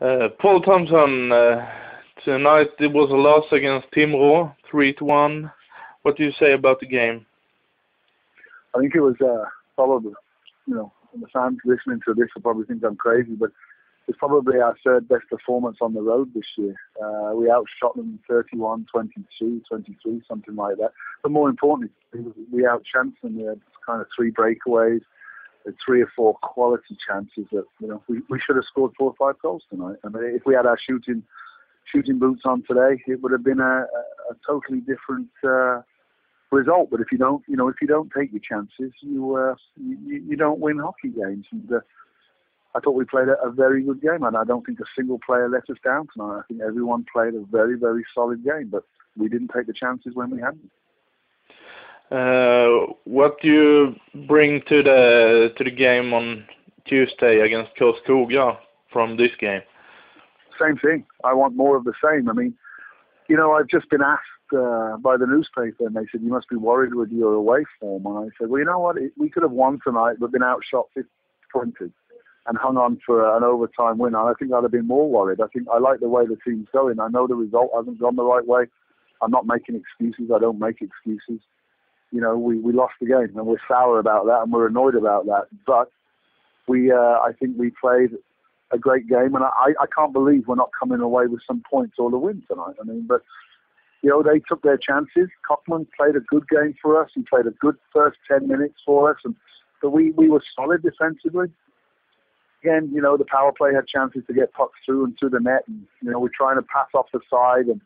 Uh, Paul Thompson, uh, tonight it was a loss against Timrå, 3 to 1. What do you say about the game? I think it was uh, probably, you know, the fans listening to this will probably think I'm crazy, but it's probably our third best performance on the road this year. Uh, we outshot them 31, 22, 23, something like that. But more importantly, we outchanced them. We had kind of three breakaways three or four quality chances that you know we, we should have scored four or five goals tonight. I mean, if we had our shooting shooting boots on today, it would have been a, a, a totally different uh, result. But if you don't, you know, if you don't take your chances, you uh, you, you don't win hockey games. And, uh, I thought we played a, a very good game, and I don't think a single player let us down tonight. I think everyone played a very very solid game, but we didn't take the chances when we had them. Uh, what do you bring to the to the game on Tuesday against Karlskoga from this game? Same thing. I want more of the same. I mean, you know, I've just been asked uh, by the newspaper, and they said you must be worried with your away form. And I said, well, you know what? We could have won tonight, but been outshot 50 and hung on for an overtime win. And I think I'd have been more worried. I think I like the way the team's going. I know the result hasn't gone the right way. I'm not making excuses. I don't make excuses you know, we, we lost the game and we're sour about that and we're annoyed about that. But we, uh, I think we played a great game and I, I can't believe we're not coming away with some points or the win tonight. I mean, but, you know, they took their chances. Cockman played a good game for us. He played a good first 10 minutes for us. And but we, we were solid defensively. Again, you know, the power play had chances to get pucks through and through the net. And, you know, we're trying to pass off the side and,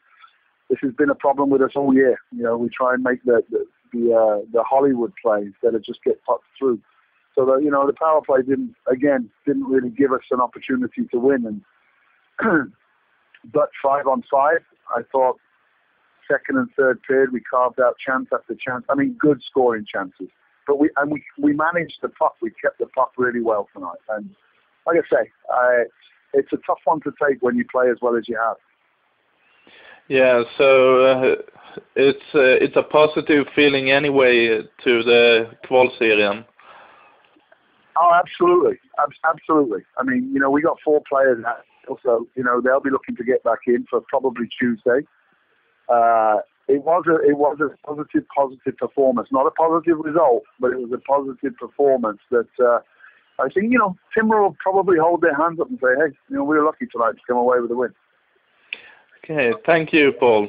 this has been a problem with us all year. You know, we try and make the, the, the uh, the Hollywood plays that just get pucked through. So you know the power play didn't again didn't really give us an opportunity to win. And but five on five, I thought second and third period we carved out chance after chance. I mean, good scoring chances. But we and we we managed the puck. We kept the puck really well tonight. And like I say, I, it's a tough one to take when you play as well as you have. Yeah, so uh, it's uh, it's a positive feeling anyway to the kvalserien. Oh, absolutely, absolutely. I mean, you know, we got four players now, so you know they'll be looking to get back in for probably Tuesday. Uh, it was a it was a positive positive performance, not a positive result, but it was a positive performance that uh, I think you know Timber will probably hold their hands up and say, hey, you know, we were lucky tonight to come away with a win. Okay, thank you Paul.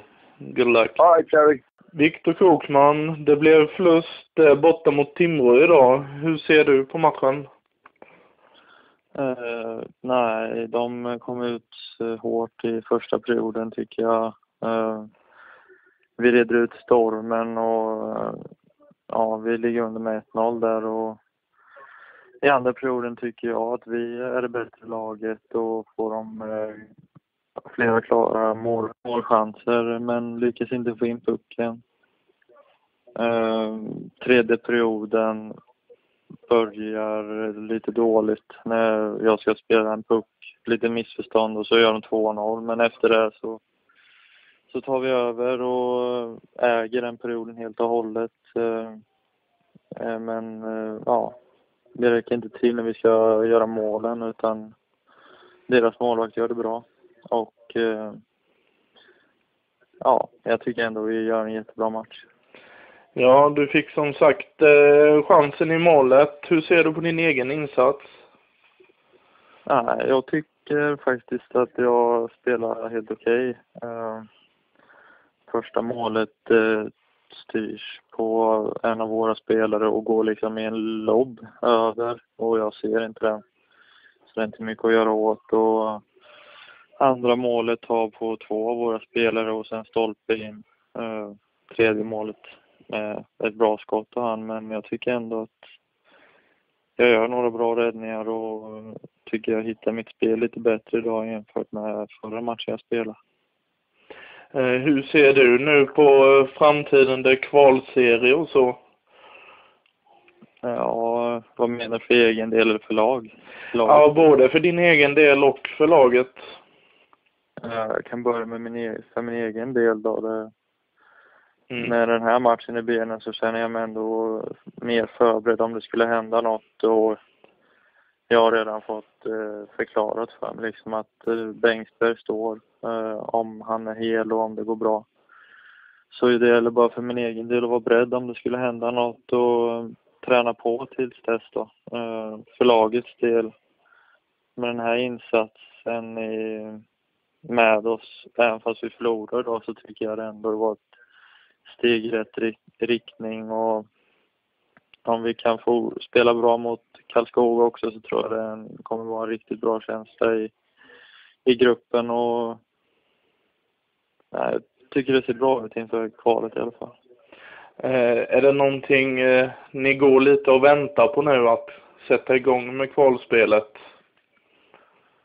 Good luck. All right, Terry. Viktor Kokman, det blev förlust eh, borta mot Timrå idag. Hur ser du på matchen? Uh, nej, de kom ut uh, hårt i första perioden tycker jag. Uh, vi reder ut stormen och ja, vi ligger under med 1-0 där och i andra perioden tycker jag att vi är det bättre laget och får dem flera klara mål, målchanser men lyckas inte få in pucken. Uh, tredje perioden börjar lite dåligt när jag ska spela en puck. Lite missförstånd och så gör de 2-0 men efter det så, så tar vi över och äger den perioden helt och hållet. Uh, men eh, ja, det räcker inte till när vi ska göra målen utan deras målvakt gör det bra. Och eh, ja, jag tycker ändå vi gör en jättebra match. Ja, du fick som sagt eh, chansen i målet. Hur ser du på din egen insats? Nej, jag tycker faktiskt att jag spelar helt okej. Okay. Eh, första målet styrs på en av våra spelare och går liksom i en lobb över och jag ser inte den. Så det är inte mycket att göra åt och Andra målet tar på två av våra spelare och sen stolpe in. Uh, tredje målet med ett bra skott av han, men jag tycker ändå att jag gör några bra räddningar och tycker jag hittar mitt spel lite bättre idag jämfört med förra matchen jag spelade. Uh, hur ser du nu på framtiden, det kvalserie och så? Ja, vad menar du för egen del eller för lag? Laget. Ja, både för din egen del och för laget. Jag kan börja med min, egen, för min egen del då. Det, mm. Med den här matchen i benen så känner jag mig ändå mer förberedd om det skulle hända något och jag har redan fått eh, förklarat för mig liksom att eh, Bengtsberg står eh, om han är hel och om det går bra. Så det gäller bara för min egen del att vara beredd om det skulle hända något och eh, träna på tills dess då. Eh, för lagets del med den här insatsen i, med oss, även fast vi förlorar då, så tycker jag det ändå var ett steg i rätt riktning och om vi kan få spela bra mot Karlskoga också så tror jag det kommer vara en riktigt bra känsla i, i gruppen och nej, jag tycker det ser bra ut inför kvalet i alla fall. Eh, är det någonting eh, ni går lite och väntar på nu att sätta igång med kvalspelet?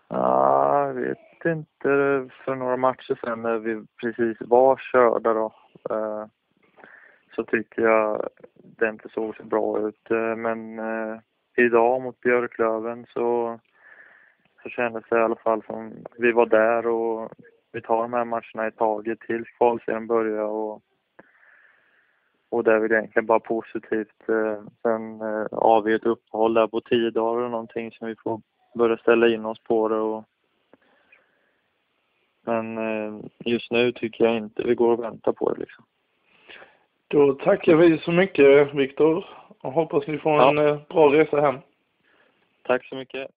Ja, jag vet vet inte. För några matcher sen, när vi precis var körda då eh, så tycker jag det inte såg så bra ut. Eh, men eh, idag mot Björklöven så, så kändes det i alla fall som vi var där och vi tar de här matcherna i taget tills kvalserien börjar och, och det är väl egentligen bara positivt. Sen har vi ett uppehåll där på tio dagar eller någonting som vi får börja ställa in oss på det. Och, men eh, just nu tycker jag inte vi går och väntar på det liksom. Då tackar vi så mycket Viktor och hoppas ni får en eh, bra resa hem. Tack så mycket.